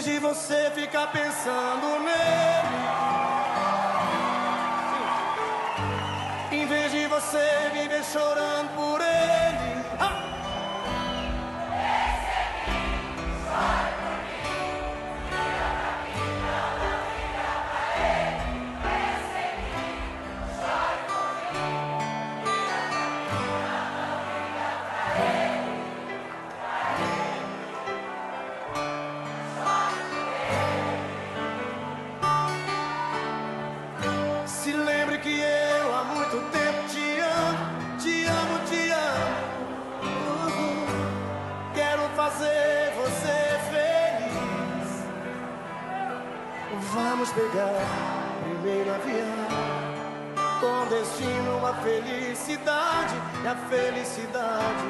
vez de você ficar pensando nele, em vez de você viver chorando Se lembre que eu há muito tempo te amo, te amo, te amo. Quero fazer você feliz. Vamos pegar primeiro avião com destino à felicidade e a felicidade